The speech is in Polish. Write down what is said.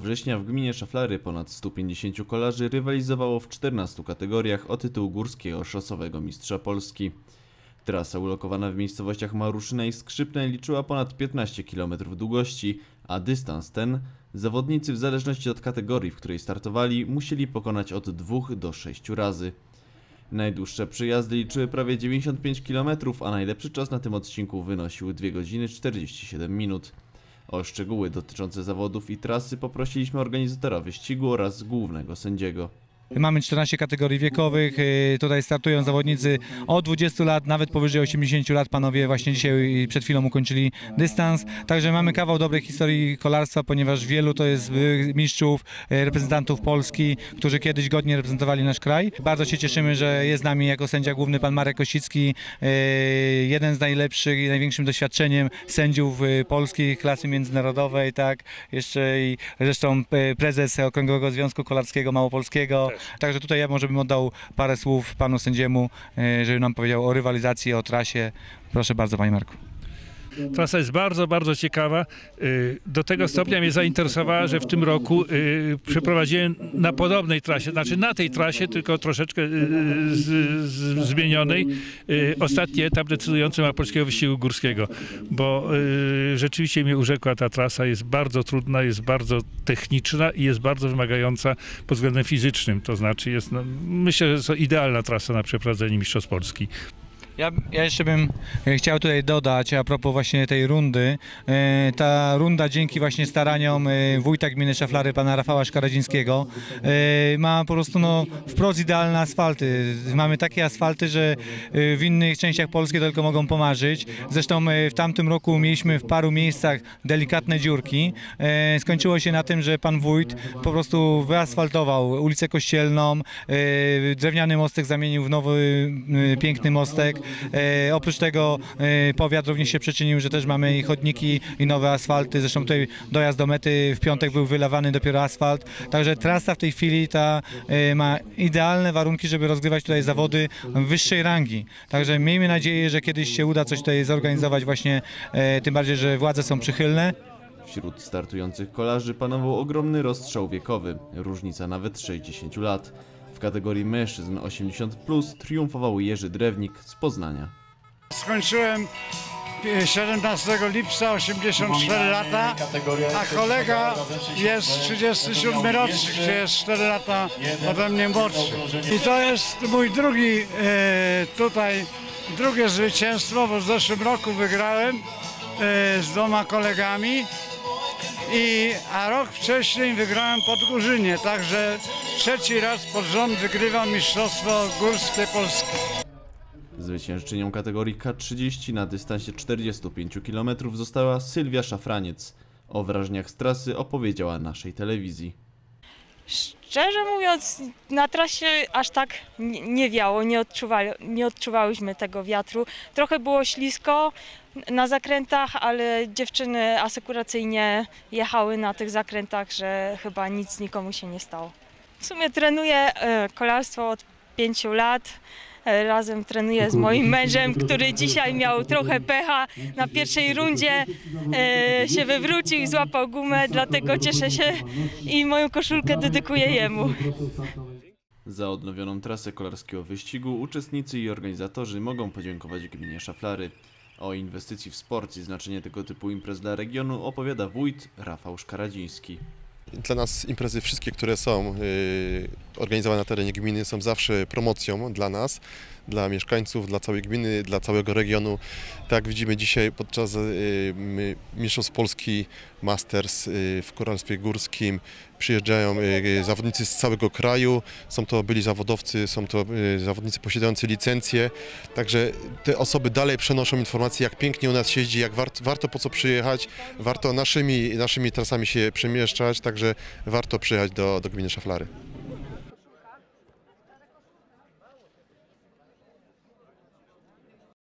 września w gminie Szaflary ponad 150 kolarzy rywalizowało w 14 kategoriach o tytuł górskiego szosowego mistrza Polski. Trasa ulokowana w miejscowościach Maruszyna i Skrzypne liczyła ponad 15 km długości, a dystans ten zawodnicy w zależności od kategorii, w której startowali, musieli pokonać od 2 do 6 razy. Najdłuższe przyjazdy liczyły prawie 95 km, a najlepszy czas na tym odcinku wynosił 2 godziny 47 minut. O szczegóły dotyczące zawodów i trasy poprosiliśmy organizatora wyścigu oraz głównego sędziego. Mamy 14 kategorii wiekowych, y, tutaj startują zawodnicy od 20 lat, nawet powyżej 80 lat. Panowie właśnie dzisiaj przed chwilą ukończyli dystans. Także mamy kawał dobrej historii kolarstwa, ponieważ wielu to jest byłych mistrzów, y, reprezentantów Polski, którzy kiedyś godnie reprezentowali nasz kraj. Bardzo się cieszymy, że jest z nami jako sędzia główny pan Marek Kosicki, y, jeden z najlepszych i największym doświadczeniem sędziów y, polskich klasy międzynarodowej, tak. Jeszcze i zresztą y, prezes Okręgowego Związku Kolarskiego Małopolskiego. Także tutaj ja może bym oddał parę słów panu sędziemu, e, żeby nam powiedział o rywalizacji, o trasie. Proszę bardzo, panie Marku. Trasa jest bardzo, bardzo ciekawa. Y, Do tego stopnia mnie zainteresowała, że w tym roku y, przeprowadziłem na podobnej trasie, znaczy na tej trasie, tylko troszeczkę y, z, z, zmienionej, ostatni etap decydujący Małopolskiego Wyścigu Górskiego, bo rzeczywiście mnie urzekła ta trasa, jest bardzo trudna, jest bardzo techniczna i jest bardzo wymagająca pod względem fizycznym, to znaczy jest, no, myślę, że jest to idealna trasa na przeprowadzenie Mistrzostw Polski. Ja, ja jeszcze bym e, chciał tutaj dodać a propos właśnie tej rundy. E, ta runda dzięki właśnie staraniom e, wójta gminy Szaflary, pana Rafała Szkaradzińskiego, ma po prostu no, wprost idealne asfalty. Mamy takie asfalty, że w innych częściach Polski tylko mogą pomarzyć. Zresztą w tamtym roku mieliśmy w paru miejscach delikatne dziurki. Skończyło się na tym, że pan wójt po prostu wyasfaltował ulicę Kościelną, drewniany mostek zamienił w nowy piękny mostek. E, oprócz tego e, powiat również się przyczynił, że też mamy i chodniki i nowe asfalty. Zresztą tutaj dojazd do mety w piątek był wylewany dopiero asfalt. Także trasa w tej chwili ta e, ma idealne warunki, żeby rozgrywać tutaj zawody wyższej rangi. Także miejmy nadzieję, że kiedyś się uda coś tutaj zorganizować właśnie, e, tym bardziej, że władze są przychylne. Wśród startujących kolarzy panował ogromny rozstrzał wiekowy, różnica nawet 60 lat. W kategorii mężczyzn 80 plus triumfował Jerzy Drewnik z Poznania. Skończyłem e, 17 lipca 84 lata, a kolega jest 37 rocznik, gdzie jest 4 lata ode mnie młodszy. I to jest mój drugi e, tutaj, drugie zwycięstwo, bo w zeszłym roku wygrałem e, z dwoma kolegami. I, a rok wcześniej wygrałem pod Górzynie, także trzeci raz pod rząd wygrywam Mistrzostwo Górskie Polski. Zwyciężczynią kategorii K30 na dystansie 45 km została Sylwia Szafraniec. O wrażeniach z trasy opowiedziała naszej telewizji. Szczerze mówiąc, na trasie aż tak nie nie wiało, nie, odczuwa, nie odczuwałyśmy tego wiatru. Trochę było ślisko na zakrętach, ale dziewczyny asekuracyjnie jechały na tych zakrętach, że chyba nic nikomu się nie stało. W sumie trenuję e, kolarstwo od pięciu lat. E, Razem trenuję z moim mężem, który dzisiaj miał trochę pecha. Na pierwszej rundzie e, się wywrócił i złapał gumę, dlatego cieszę się i moją koszulkę dedykuję jemu. Za odnowioną trasę kolarskiego wyścigu uczestnicy i organizatorzy mogą podziękować gminie Szaflary. O inwestycji w sport i znaczenie tego typu imprez dla regionu opowiada wójt Rafał Szkaradziński. Dla nas imprezy wszystkie, które są y, organizowane na terenie gminy są zawsze promocją dla nas, dla mieszkańców, dla całej gminy, dla całego regionu. Tak widzimy dzisiaj podczas y, Mistrzostw Polski Masters y, w kolarstwie górskim przyjeżdżają y, zawodnicy z całego kraju, są to byli zawodowcy, są to zawodnicy posiadający licencje, także te osoby dalej przenoszą informacje, jak pięknie u nas się jeździ, jak warto, warto po co przyjechać, warto naszymi, naszymi trasami się przemieszczać, także warto przyjechać do, do gminy Szaflary.